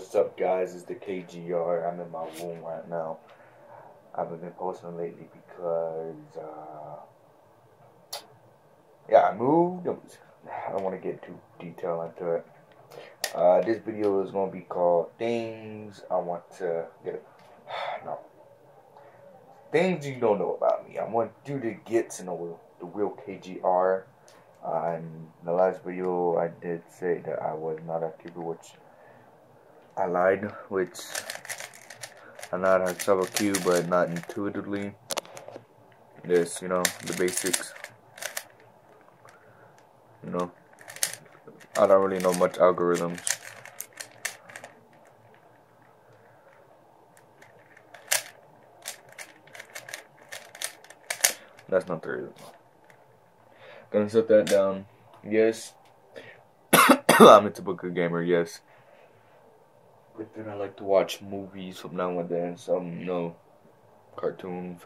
What's up, guys? It's the KGR. I'm in my room right now. I haven't been posting lately because, uh, yeah, I moved. I don't want to get too detailed into it. Uh, this video is going to be called Things I Want to Get. No. Things you don't know about me. I want you to get to know the real KGR. Uh, in the last video, I did say that I was not a keeper, which I lied, which I know not a sub Q, but not intuitively. This, you know, the basics. You know, I don't really know much algorithms. That's not the reason. Gonna set that down. Yes. I'm a typical gamer, yes. Then I like to watch movies from now and then, some, you know, cartoons,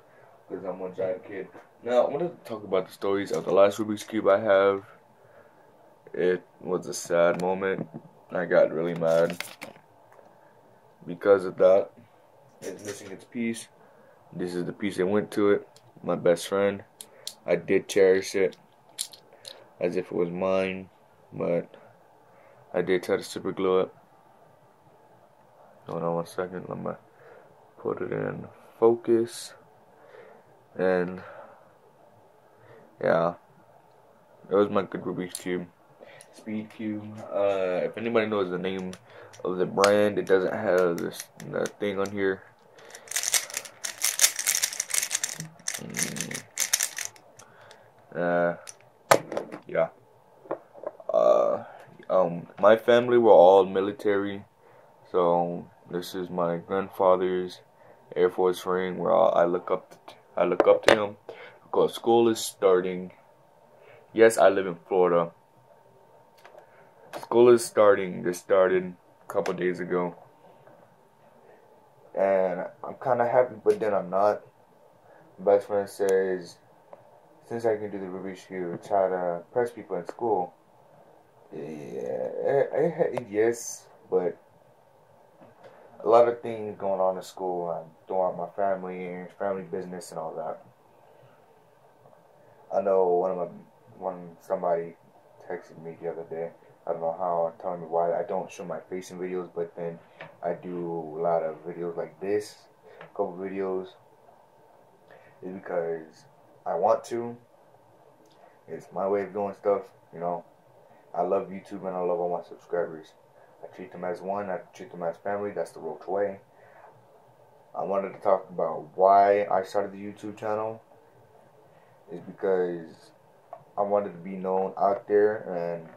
because I'm a giant kid. Now, I want to talk about the stories of the last Rubik's Cube I have. It was a sad moment. I got really mad because of that. It's missing its piece. This is the piece that went to it. My best friend. I did cherish it as if it was mine, but I did try to super glue it. Hold on one second. Let me put it in focus. And yeah, it was my good Rubik's Cube. Speed Cube. Uh, if anybody knows the name of the brand, it doesn't have this thing on here. Mm. Uh, yeah. Uh, um, my family were all military, so this is my grandfather's Air Force ring where I look up to, I look up to him because school is starting. Yes, I live in Florida. School is starting. Just started a couple days ago. And I'm kind of happy, but then I'm not. My best friend says, since I can do the Rubik's Cube, try to press people in school. Yeah, eh, eh, yes, but a lot of things going on in school and throughout my family and family business and all that. I know one of my one somebody texted me the other day. I don't know how, telling me why I don't show my face in videos, but then I do a lot of videos like this, a couple videos. Is because I want to. It's my way of doing stuff, you know. I love YouTube and I love all my subscribers. I treat them as one. I treat them as family. That's the Roach way. I wanted to talk about why I started the YouTube channel. Is because I wanted to be known out there, and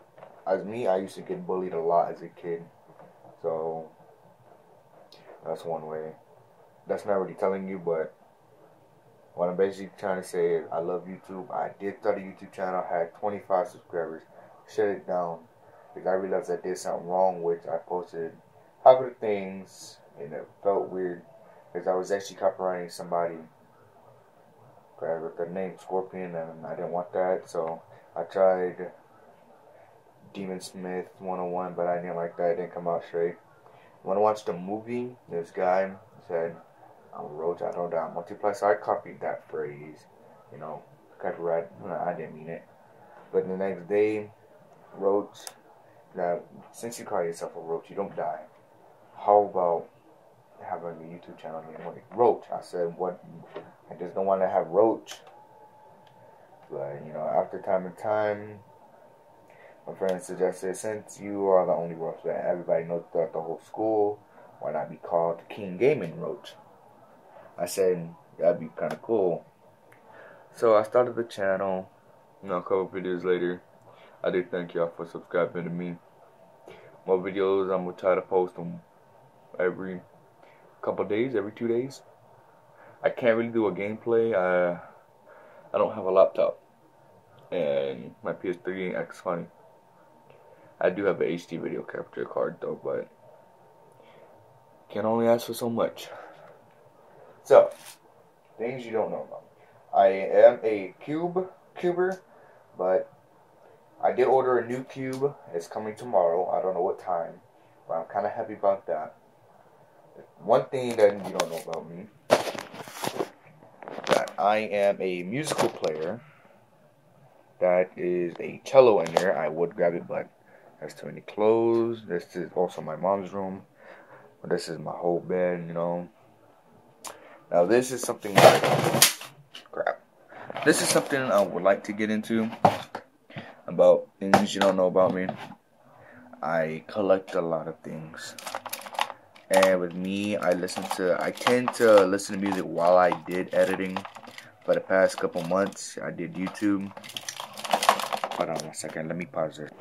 as me, I used to get bullied a lot as a kid. So that's one way. That's not really telling you, but what I'm basically trying to say is I love YouTube. I did start a YouTube channel. I had 25 subscribers. Shut it down because I realized I did something wrong, which I posted half of things, and it felt weird because I was actually copyrighting somebody with the name Scorpion, and I didn't want that, so I tried Demon Smith 101, but I didn't like that. It didn't come out straight. When I watched the movie, this guy said, I'm a Roach, I don't doubt multiply, so I copied that phrase, you know, copyright, I didn't mean it. But the next day, Roach now, since you call yourself a roach, you don't die. How about having a YouTube channel named like Roach? I said, what? I just don't want to have Roach. But, you know, after time and time, my friend suggested, since you are the only Roach that everybody knows throughout the whole school, why not be called King Gaming Roach? I said, that'd be kind of cool. So I started the channel, you know, a couple videos later. I do thank y'all for subscribing to me. More videos, I'm gonna try to post them every couple days, every two days. I can't really do a gameplay. I I don't have a laptop, and my PS3 ain't X funny. I do have an HD video capture card though, but can only ask for so much. So, things you don't know about. I am a cube cuber, but I did order a new cube. It's coming tomorrow. I don't know what time, but I'm kind of happy about that. One thing that you don't know about me that I am a musical player. That is a cello in there. I would grab it, but there's too many clothes. This is also my mom's room. This is my whole bed, you know. Now this is something that crap. This is something I would like to get into about things you don't know about me. I collect a lot of things. And with me, I listen to, I tend to listen to music while I did editing. For the past couple months, I did YouTube. Hold on one second, let me pause it.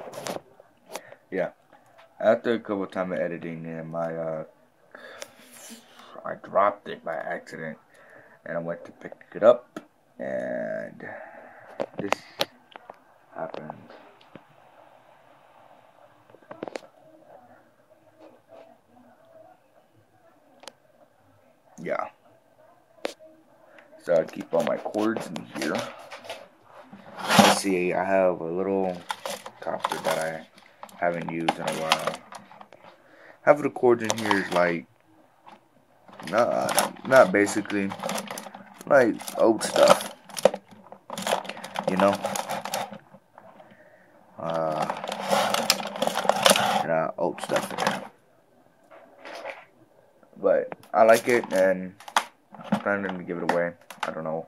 Yeah. After a couple of time of editing, and my, uh, I dropped it by accident. And I went to pick it up, and this happened. yeah. So I keep all my cords in here. Let's see, I have a little copter that I haven't used in a while. Of the cords in here is like, not, not basically, like old stuff. You know? Not old stuff in there. But I like it and I'm planning to give it away. I don't know.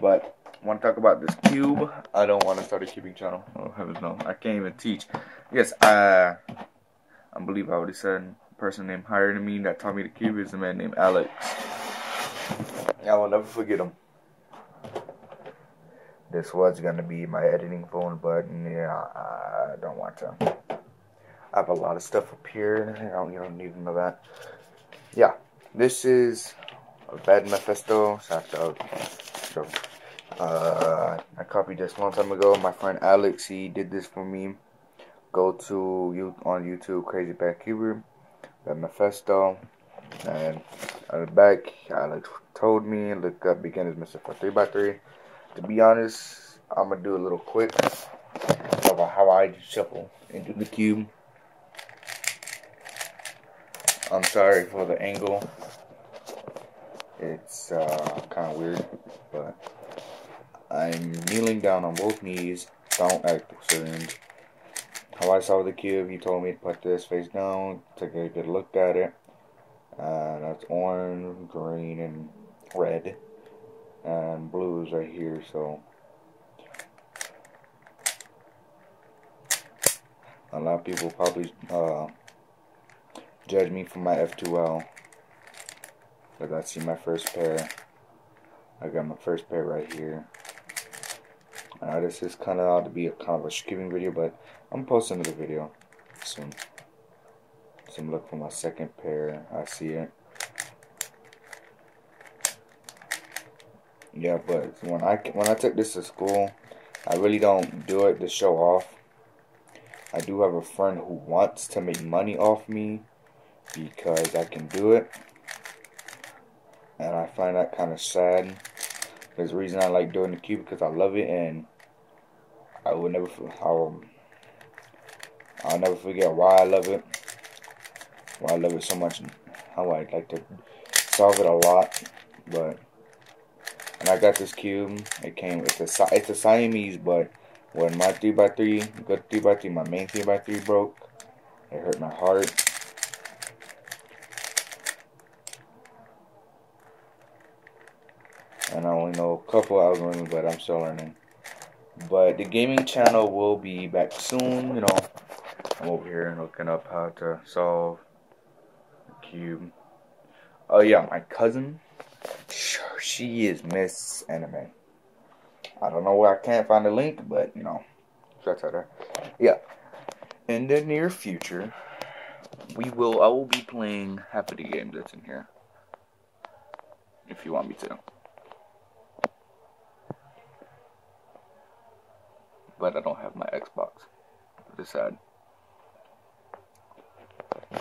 But I want to talk about this cube. I don't want to start a cubing channel. Oh heavens no. I can't even teach. Yes, I I believe I already said a person named higher than me that taught me the cube is a man named Alex. I will never forget him. This was gonna be my editing phone, but yeah, I don't want to. I have a lot of stuff up here. I don't, you don't even know that. Yeah, this is a bad Mephisto. So, so uh, I copied this long time ago. My friend Alex, he did this for me. Go to you on YouTube, Crazy Bad Cuber, the Mephisto, and on the back, Alex told me look up beginners Mr. for 3x3. To be honest, I'm gonna do a little quick about how I shuffle into the cube. I'm sorry for the angle. It's uh, kind of weird, but I'm kneeling down on both knees. Don't act concerned. How I saw the cube, he told me to put this face down, take a good look at it. Uh, that's orange, green, and red. And blue is right here, so. A lot of people probably uh, judge me for my F2L. But I see my first pair. I got my first pair right here. Uh, this is kind of to be a kind of a skipping video, but I'm posting another video soon. So looking for my second pair. I see it. Yeah, but when I when I took this to school, I really don't do it to show off. I do have a friend who wants to make money off me because I can do it. And I find that kind of sad. There's a reason I like doing the cube because I love it and I will never I'll, I'll never forget why I love it. Why I love it so much and how I like to solve it a lot. But when I got this cube, it came it's a it's a Siamese, but when my 3x3, good 3x3, my main 3x3 broke, it hurt my heart. and I only know a couple algorithms, but I'm still learning. But the gaming channel will be back soon. You know, I'm over here looking up how to solve the cube. Oh yeah, my cousin, she is Miss Anime. I don't know where I can't find the link, but you know, out her. Yeah, in the near future, we will. I will be playing half of the games that's in here. If you want me to. but I don't have my Xbox. This sad.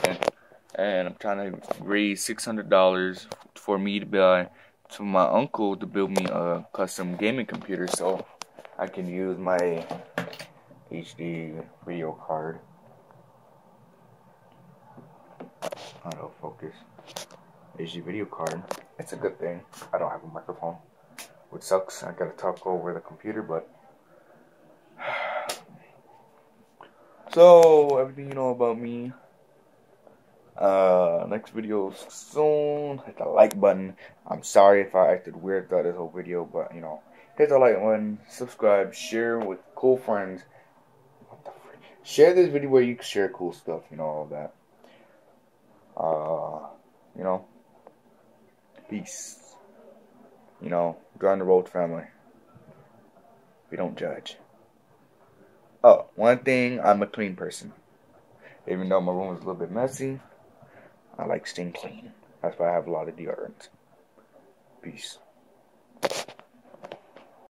And, and I'm trying to raise six hundred dollars for me to buy to my uncle to build me a custom gaming computer so I can use my HD video card. Auto focus. HD video card. It's a good thing. I don't have a microphone, which sucks. I gotta talk over the computer, but. so, everything you know about me. Uh, next video soon. Hit the like button. I'm sorry if I acted weird throughout this whole video, but you know, hit the like button, subscribe, share with cool friends. What the fri share this video where you can share cool stuff, you know, all that. Uh, you know, peace. You know, go the road, family. We don't judge. Oh, one thing, I'm a clean person. Even though my room is a little bit messy, I like staying clean. That's why I have a lot of deodorant. Peace.